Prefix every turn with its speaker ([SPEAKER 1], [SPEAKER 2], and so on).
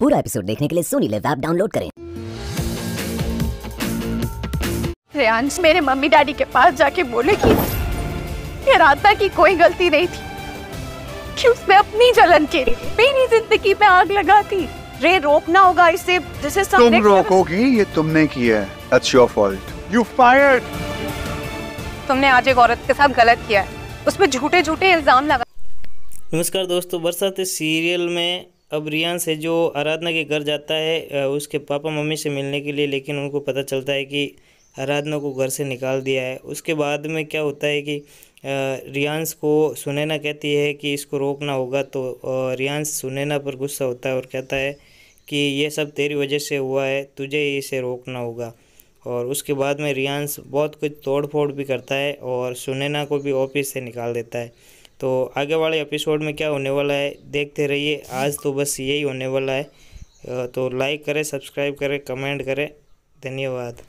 [SPEAKER 1] पूरा एपिसोड देखने के लिए सोनी लिव ऐप डाउनलोड करें।
[SPEAKER 2] रेयांश मेरे मम्मी डैडी के पास जाके बोले कि ये राधा की कोई गलती नहीं थी कि उसने अपनी जलन के लिए मेरी ज़िंदगी में आग लगा दी। रे रोकना होगा इसे जैसे
[SPEAKER 3] तुम रोकोगी ये तुमने किया है that's your fault you fired
[SPEAKER 2] तुमने आज एक औरत के साथ गलत किया है उस पर झूठे झूठे इल्ज़ाम लगा
[SPEAKER 4] नमस्कार दोस्तों बरसात सीरियल में अब रियान से जो आराधना के घर जाता है उसके पापा मम्मी से मिलने के लिए, लेकिन उनको पता चलता है कि आराधना को घर से निकाल दिया है। उसके बाद में क्या होता है कि रियांश को सुनैना कहती है कि इसको रोकना होगा तो रियांश सुनैना पर गुस्सा होता है और कहता है कि ये सब तेरी वजह से हुआ है, तुझे ही इसे रोकना होगा। और उसके बाद में रियांश बहुत कुछ तोड़ फोड़ भी करता है और सुनैना को भी ऑफ़िस से निकाल देता है। तो आगे वाले एपिसोड में क्या होने वाला है, देखते रहिए। आज तो बस यही होने वाला है। तो लाइक करें सब्सक्राइब करें कमेंट करें। धन्यवाद।